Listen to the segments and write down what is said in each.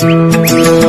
Música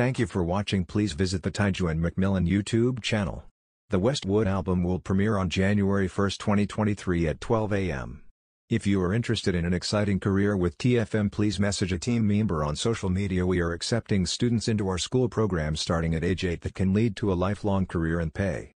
for watching please visit the Tyjuen McMillan YouTube channel. The Westwood album will premiere on January 1, 2023 at 12 a.m. If you are interested in an exciting career with TFM please message a team member on social media we are accepting students into our school program starting at age 8 that can lead to a lifelong career and pay.